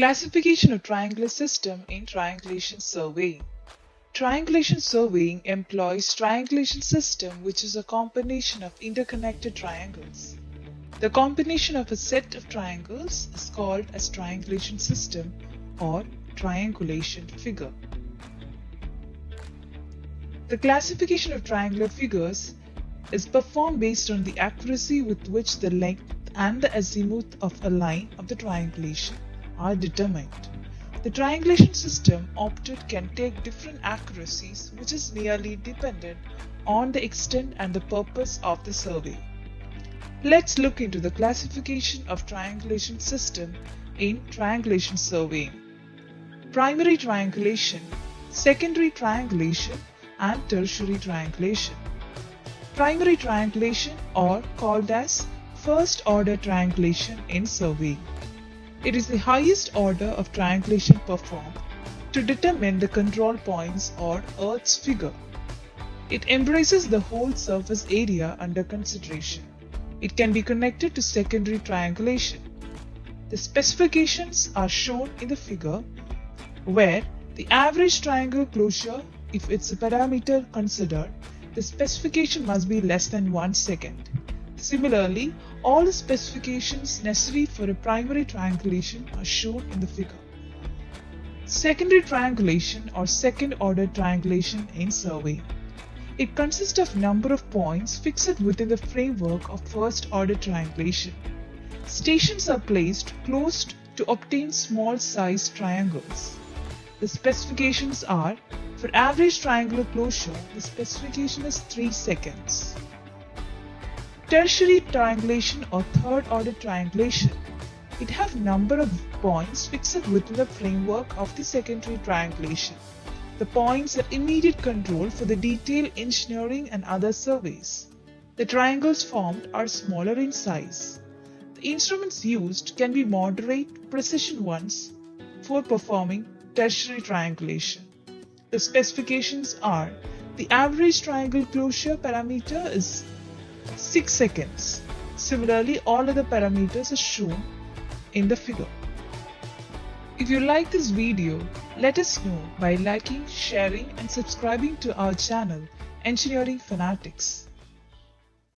Classification of triangular system in triangulation surveying. Triangulation surveying employs triangulation system which is a combination of interconnected triangles. The combination of a set of triangles is called as triangulation system or triangulation figure. The classification of triangular figures is performed based on the accuracy with which the length and the azimuth of a line of the triangulation are determined. The triangulation system opted can take different accuracies which is nearly dependent on the extent and the purpose of the survey. Let's look into the classification of triangulation system in triangulation surveying. Primary triangulation, secondary triangulation and tertiary triangulation. Primary triangulation or called as first order triangulation in surveying. It is the highest order of triangulation performed to determine the control points or Earth's figure. It embraces the whole surface area under consideration. It can be connected to secondary triangulation. The specifications are shown in the figure where the average triangle closure, if it's a parameter considered, the specification must be less than 1 second. Similarly, all the specifications necessary for a primary triangulation are shown in the figure. Secondary triangulation or second order triangulation in survey. It consists of number of points fixed within the framework of first order triangulation. Stations are placed close to obtain small sized triangles. The specifications are for average triangular closure, the specification is 3 seconds. Tertiary triangulation or third order triangulation. It have number of points fixed within the framework of the secondary triangulation. The points are immediate control for the detailed engineering and other surveys. The triangles formed are smaller in size. The instruments used can be moderate precision ones for performing tertiary triangulation. The specifications are the average triangle closure parameter is 6 seconds. Similarly, all other parameters are shown in the figure. If you like this video, let us know by liking, sharing and subscribing to our channel Engineering Fanatics.